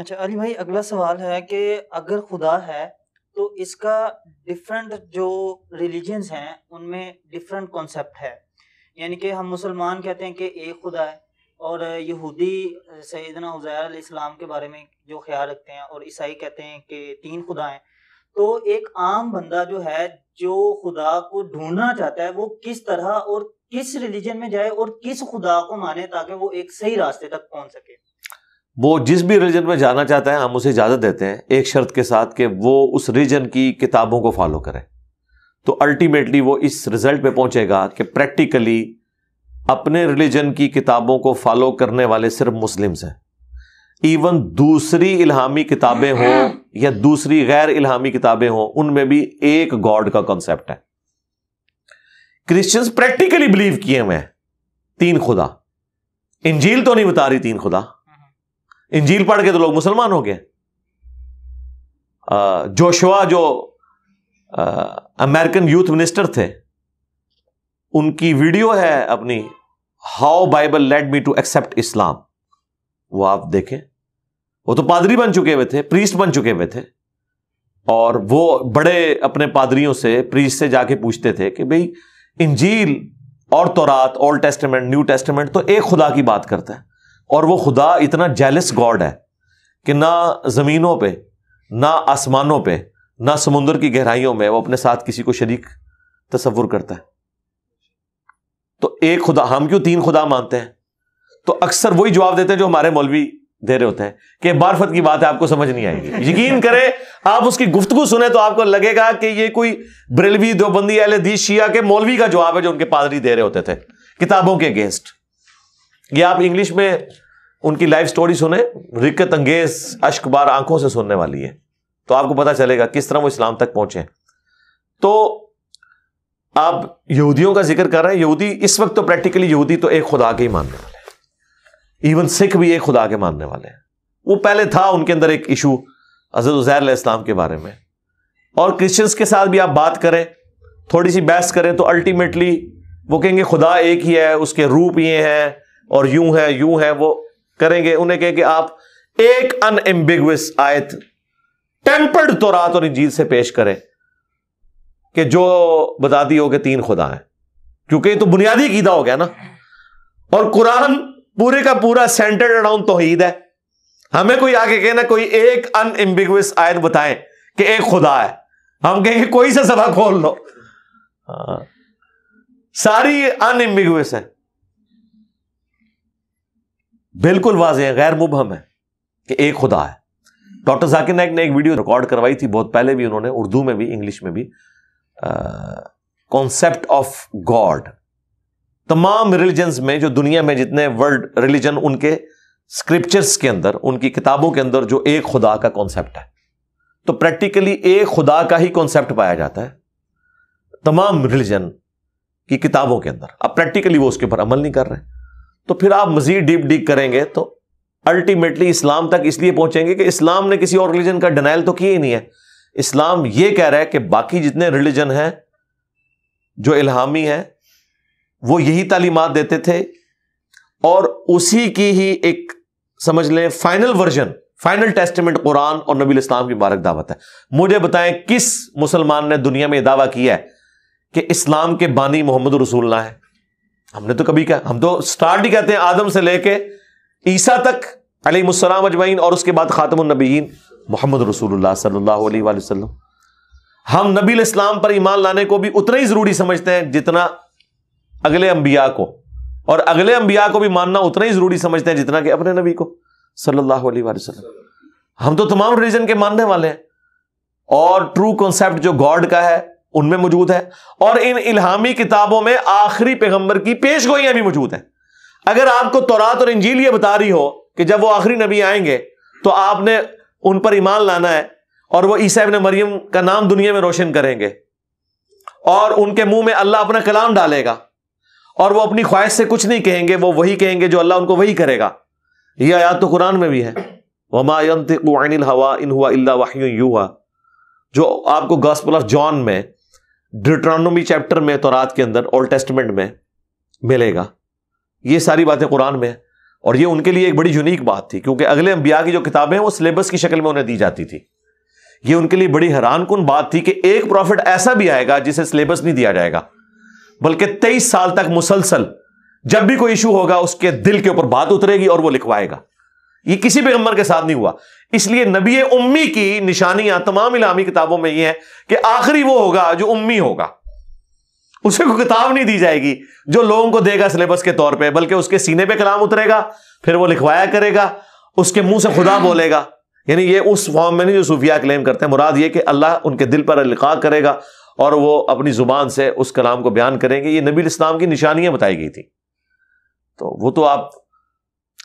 अच्छा अली भाई, अगला सवाल है कि अगर खुदा है तो इसका डिफरेंट जो रिलीजन्स हैं, उनमें डिफरेंट कॉन्सेप्ट है। यानी कि हम मुसलमान कहते हैं कि एक खुदा है, और यहूदी सैदना उज़ैर इस्लाम के बारे में जो ख्याल रखते हैं, और ईसाई कहते हैं कि तीन खुदा हैं। तो एक आम बंदा जो है, जो खुदा को ढूंढना चाहता है, वो किस तरह और किस रिलीजन में जाए और किस खुदा को माने ताकि वो एक सही रास्ते तक पहुँच सके। वो जिस भी रिलीजन में जाना चाहता है, हम उसे इजाज़त देते हैं, एक शर्त के साथ कि वो उस रिलीजन की किताबों को फॉलो करें। तो अल्टीमेटली वो इस रिज़ल्ट पे पहुंचेगा कि प्रैक्टिकली अपने रिलीजन की किताबों को फॉलो करने वाले सिर्फ़ मुस्लिम्स हैं। इवन दूसरी इल्हामी किताबें हों या दूसरी गैर इल्हामी किताबें हों, उनमें भी एक गॉड का कॉन्सेप्ट है। क्रिश्चियंस प्रैक्टिकली बिलीव किए हुए हैं। तीन खुदा। इंजील तो नहीं बता रही तीन खुदा। इंजील पढ़ के तो लोग मुसलमान हो गए। जोशवा जो अमेरिकन यूथ मिनिस्टर थे, उनकी वीडियो है अपनी how Bible led me to accept Islam वो आप देखें। वो तो पादरी बन चुके हुए थे प्रीस्ट बन चुके हुए थे। और वो बड़े अपने पादरियों से प्रीस्ट से जाके पूछते थे कि, भाई इंजील और तौरात ओल्ड टेस्टमेंट न्यू टेस्टमेंट तो एक खुदा की बात करता है। और वो खुदा इतना जेलस गॉड है कि ना ज़मीनों पे, ना आसमानों पे, ना समुद्र की गहराइयों में वो अपने साथ किसी को शरीक तस्वुर करता है। तो एक खुदा, हम क्यों तीन खुदा मानते हैं? तो अक्सर वही जवाब देते हैं जो हमारे मौलवी दे रहे होते हैं कि बारफत की बात है, आपको समझ नहीं आएगी। यकीन करें, आप उसकी गुफ्तगु सुने तो आपको लगेगा कि ये कोई ब्रेलवी दोबंदी अहले शिया के मौलवी का जवाब है जो उनके पादरी दे रहे होते थे, किताबों के अगेंस्ट। ये आप इंग्लिश में उनकी लाइफ स्टोरी सुने रिकत अंगेज अश्कबार आँखों से सुनने वाली है। तो आपको पता चलेगा किस तरह वो इस्लाम तक पहुँचे। तो आप यहूदियों का ज़िक्र कर रहे हैं, यहूदी इस वक्त तो प्रैक्टिकली यहूदी तो एक खुदा के ही मानने वाले हैं। इवन सिख भी एक खुदा के मानने वाले हैं। वो पहले था, उनके अंदर एक इशू हज़रत उजैर इस्लाम के बारे में। और क्रिश्चियंस के साथ भी आप बात करें, थोड़ी सी बहस करें तो अल्टीमेटली वो कहेंगे, खुदा एक ही है, उसके रूप ये हैं और यूँ है यूँ है, वो करेंगे, उन्हें कहें कि आप एक अनएम्बिगुअस आयत टेम्पर्ड तो रात और इंजील से पेश करें कि जो बता दी हो कि तीन खुदा है। क्योंकि तो बुनियादी कीदा हो गया ना। और कुरान पूरे का पूरा सेंटर्ड अराउंड तोहीद है। हमें कोई आगे कहना कोई एक अनएम्बिगुअस आयत बताएँ कि एक खुदा है। हम कहेंगे, कोई सा सभा खोल लो। हाँ। सारी अनएम्बिगुअस है। बिल्कुल वाजे है, गैर मुबहम है कि एक खुदा है। डॉक्टर जाकिर नाइक ने एक वीडियो रिकॉर्ड करवाई थी, बहुत पहले भी उन्होंने, उर्दू में भी, इंग्लिश में भी कॉन्सेप्ट ऑफ़ गॉड तमाम रिलीजन्स में, जो दुनिया में जितने वर्ल्ड रिलीजन उनके स्क्रिप्चर्स के अंदर, उनकी किताबों के अंदर जो एक खुदा का कॉन्सेप्ट है। तो प्रैक्टिकली एक खुदा का ही कॉन्सेप्ट पाया जाता है, तमाम रिलीजन की किताबों के अंदर। अब प्रैक्टिकली वो उसके ऊपर अमल नहीं कर रहे। तो फिर आप मजीद डीप डीप करेंगे तो अल्टीमेटली इस्लाम तक इसलिए पहुँचेंगे कि इस्लाम ने किसी और रिलीजन का डिनाइल तो किया ही नहीं है। इस्लाम यह कह रहा है कि बाकी जितने रिलीजन हैं, जो इल्हामी है, वो यही तालीमत देते थे और उसी की ही एक, समझ लें final version final testament Quran और नबी इस्लाम की मुबारक दावत है। मुझे बताएँ किस मुसलमान ने दुनिया में दावा किया है कि इस्लाम के बानी मोहम्मद रसूलना है। हमने तो कभी क्या हम तो स्टार्ट ही कहते हैं आदम से लेके ईसा तक अलैहिस्सलाम अजमैन और उसके बाद ख़ातमनबीन मोहम्मद रसूलुल्लाह सल्लल्लाहु हम नबी इस्लाम पर ईमान लाने को भी उतना ही ज़रूरी समझते हैं जितना अगले अंबिया को। और अगले अंबिया को भी मानना उतना ही ज़रूरी समझते हैं जितना कि अपने नबी को, सल्लल्लाहु अलैहि वसल्लम। हम तो तमाम रिलीजन के मानने वाले हैं। और ट्रू कॉन्सेप्ट जो गॉड का है उनमें मौजूद है और इन इल्हामी किताबों में आखिरी पैगंबर की पेश गोइयाँ भी मौजूद हैं। अगर आपको तौरात और इंजील ये बता रही हो कि जब वो आखिरी नबी आएँगे तो आपने उन पर ईमान लाना है और वो ईसा ने मरियम का नाम दुनिया में रोशन करेंगे और उनके मुँह में अल्लाह अपना कलाम डालेगा और वो अपनी ख्वाहिश से कुछ नहीं कहेंगे, वो वही कहेंगे जो अल्लाह उनको वही करेगा। यह आयात तो कुरान में भी है। वमा हवा इन हुआ हुआ जो आपको गॉस्पल ऑफ़ जॉन में ड्रिट्रानोमी चैप्टर में तो रात के अंदर ओल्ड टेस्टमेंट में मिलेगा। ये सारी बातें कुरान में और ये उनके लिए एक बड़ी यूनिक बात थी, क्योंकि अगले अंबिया की जो किताबें हैं, वो सिलेबस की शक्ल में उन्हें दी जाती थी। ये उनके लिए बड़ी हैरान कन बात थी कि एक प्रॉफिट ऐसा भी आएगा, जिसे सिलेबस नहीं दिया जाएगा, बल्कि तेईस साल तक मुसलसल, जब भी कोई इशू होगा, उसके दिल के ऊपर बात उतरेगी और वो लिखवाएगा। ये किसी पैगंबर के साथ नहीं हुआ। इसलिए नबी उम्मी की निशानियाँ तमाम इलामी किताबों में ये है कि आखिरी वो होगा जो उम्मी होगा। उसे कोई किताब नहीं दी जाएगी जो लोगों को देगा सिलेबस के तौर पे, बल्कि उसके सीने पे कलाम उतरेगा, फिर वो लिखवाया करेगा, उसके मुँह से खुदा बोलेगा। यानी ये उस फॉर्म में नहीं जो सूफिया क्लेम करते हैं। मुराद ये कि अल्लाह उनके दिल पर लिखा करेगा और वो अपनी ज़ुबान से उस कलाम को बयान करेंगे। ये नबी इस्लाम की निशानियाँ बताई गई थी। तो वो तो आप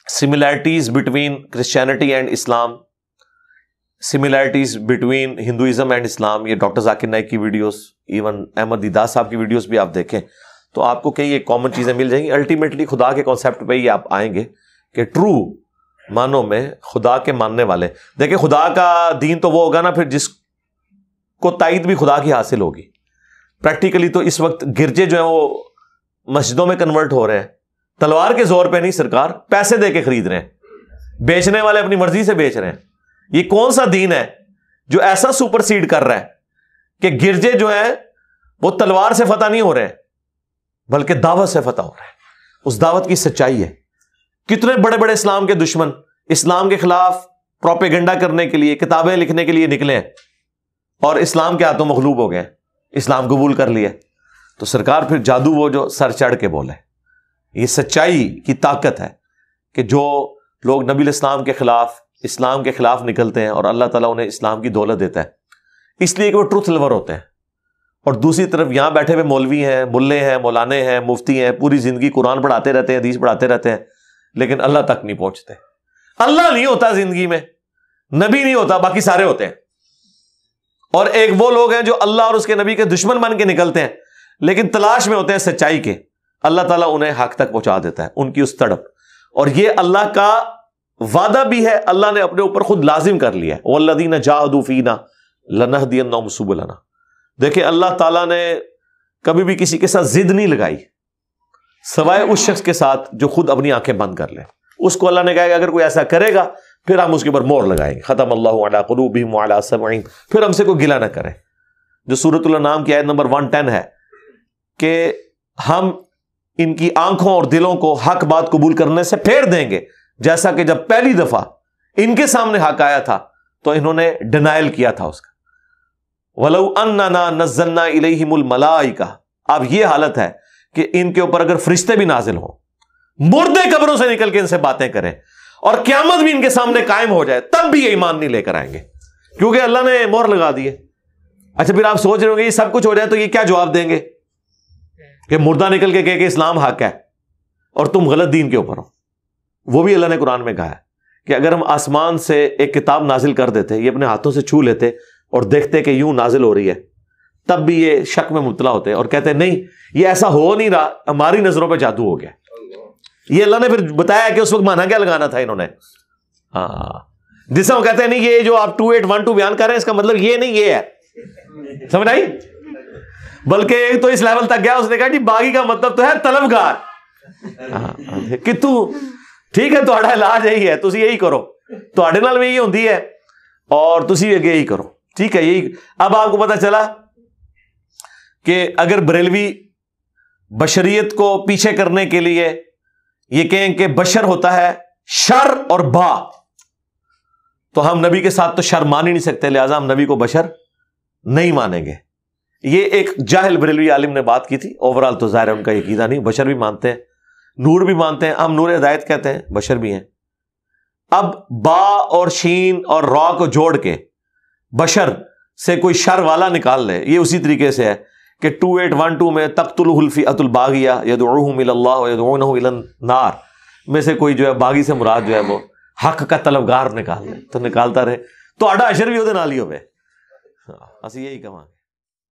similarities between Christianity and Islam similarities between Hinduism and Islam ये डॉक्टर जाकिर नाइक की वीडियोस इवन अहमद दीदास साहब की वीडियोस भी आप देखें। तो आपको कई एक कॉमन चीज़ें मिल जाएँगी। अल्टीमेटली खुदा के कॉन्सेप्ट पे ही आप आएँगे कि ट्रू मानो में खुदा के मानने वाले। देखिए, खुदा का दीन तो वो होगा ना, फिर जिसको ताइद भी खुदा की हासिल होगी। प्रैक्टिकली तो इस वक्त गिरजे जो है वो मस्जिदों में कन्वर्ट हो रहे हैं। तलवार के ज़ोर पे नहीं सरकार पैसे दे के खरीद रहे हैं। बेचने वाले अपनी मर्ज़ी से बेच रहे हैं। ये कौन सा दीन है जो ऐसा सुपरसीड कर रहा है कि गिरजे जो है, वो तलवार से फतेह नहीं हो रहे बल्कि दावत से फतेह हो रहे हैं। उस दावत की सच्चाई है। कितने बड़े बड़े इस्लाम के दुश्मन, इस्लाम के खिलाफ प्रोपेगेंडा करने के लिए, किताबें लिखने के लिए निकले हैं और इस्लाम के हाथों मखलूब हो गए इस्लाम कबूल कर लिए तो सरकार फिर जादू वो जो सर चढ़ के बोले। ये सच्चाई की ताकत है कि जो लोग नबी इस्लाम के खिलाफ, इस्लाम के खिलाफ निकलते हैं और अल्लाह ताला उन्हें इस्लाम की दौलत देता है। इसलिए कि वो ट्रुथ लवर होते हैं। और दूसरी तरफ़ यहाँ बैठे हुए मौलवी हैं, मुल्ले हैं, मौलाने हैं, मुफ्ती हैं, पूरी ज़िंदगी कुरान पढ़ाते रहते हैं, हदीस पढ़ाते रहते हैं, लेकिन अल्लाह तक नहीं पहुँचते। अल्लाह नहीं होता ज़िंदगी में, नबी नहीं होता, बाकी सारे होते हैं। और एक वो लोग हैं जो अल्लाह और उसके नबी के दुश्मन बन के निकलते हैं, लेकिन तलाश में होते हैं सच्चाई के। अल्लाह ताला उन्हें हक तक पहुँचा देता है, उनकी उस तड़प। और ये अल्लाह का वादा भी है, अल्लाह ने अपने ऊपर खुद लाजिम कर लिया है। वल्लदीना जाहदूफीना लना देखिए, अल्लाह ताला ने कभी भी किसी के साथ जिद नहीं लगाई, सवाए उस शख्स के साथ जो खुद अपनी आँखें बंद कर ले। उसको अल्लाह ने कहा कि अगर कोई ऐसा करेगा, फिर हम उसके ऊपर मोर लगाएँगे। ख़त्म अल्लाह फिर हमसे कोई गिला ना करे। जो सूरत नाम की आयत नंबर वन टेन है कि हम इनकी आँखों और दिलों को हक बात कबूल करने से फेर देंगे। जैसा कि जब पहली दफ़ा इनके सामने हक आया था तो इन्होंने डिनाइल किया था उसका। वलऊ अन्ना नजन्ना इलेहिमुल मलाइका। अब यह हालत है कि इनके ऊपर अगर फरिश्ते भी नाजिल हो, मुर्दे कब्रों से निकल के इनसे बातें करें और क्यामत भी इनके सामने कायम हो जाए, तब भी ये ईमान नहीं लेकर आएँगे। क्योंकि अल्लाह ने मोहर लगा दिए अच्छा फिर आप सोच रहे होंगे, ये सब कुछ हो जाए तो ये क्या जवाब देंगे? कि मुर्दा निकल के कहे कि इस्लाम हक है और तुम गलत दीन के ऊपर हो। वो भी अल्लाह ने कुरान में कहा है कि अगर हम आसमान से एक किताब नाजिल कर देते, ये अपने हाथों से छू लेते और देखते कि यूँ नाजिल हो रही है, तब भी ये शक में मुबतला होते और कहते नहीं, ये ऐसा हो नहीं रहा, हमारी नज़रों पर जादू हो गया। ये अल्लाह ने फिर बताया कि उस वक्त माना क्या लगाना था इन्होंने? हाँ। जिसे वो कहते हैं, नहीं, ये जो आप टू एट वन टू बयान कर रहे हैं, इसका मतलब ये नहीं, ये है। समझ आई? बल्कि एक तो इस लेवल तक गया उसने कहा कि बागी का मतलब तो है तलबगार। हाँ, कि तू ठीक है थोड़ा इलाज यही है तुम यही करो। थोड़े नाल भी यही होती है और तुम यही करो। ठीक है यही। अब आपको पता चला कि अगर बरेलवी बशरियत को पीछे करने के लिए ये कहें कि बशर होता है शर और बा तो हम नबी के साथ तो शर मान ही नहीं सकते लिहाजा हम नबी को बशर नहीं मानेंगे। ये एक जाहिल बरेलवी आलिम ने बात की थी। ओवरऑल तो ज़ाहिर उनका यकीदा नहीं, बशर भी मानते हैं। नूर भी मानते हैं, हम नूर हिदायत कहते हैं, बशर भी हैं। अब बा और शीन और रॉ को जोड़ के बशर से कोई शर वाला निकाल ले, ये उसी तरीके से है कि टू एट वन टू में तख्तुलफी अतुल बागिया नार में से कोई जो है बागी से मुराद जो है वो हक का तलबगार निकाल ले तो निकालता रहे। तो आडा अशर भी वो नाल ही, असं यही कमा